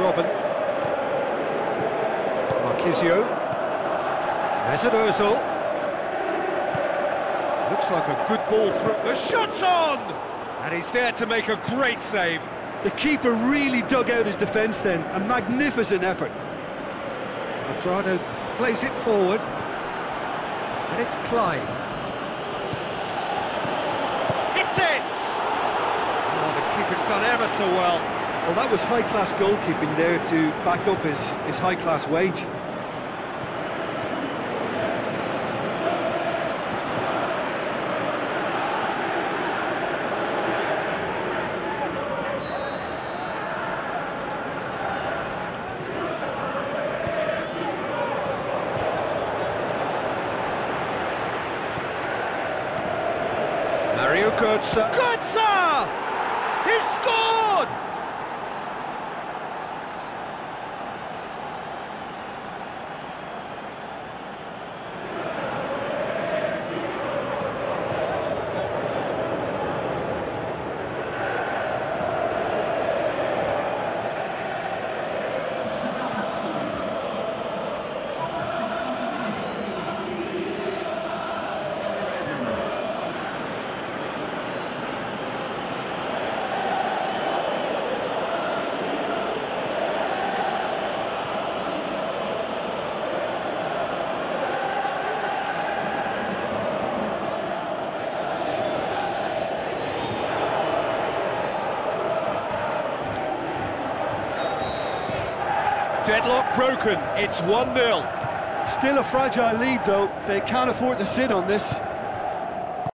Robben. Marchisio. Mesut Ozil. Looks like a good ball through. The shot's on! And he's there to make a great save. The keeper really dug out his defence then. A magnificent effort. Cuadrado plays it forward. And it's Klein. Hits it! Oh, the keeper's done ever so well. Well, that was high-class goalkeeping there to back up his, his high-class wage. Mario Götze. Götze! He's scored! Deadlock broken, it's 1-0. Still a fragile lead, though. They can't afford to sit on this.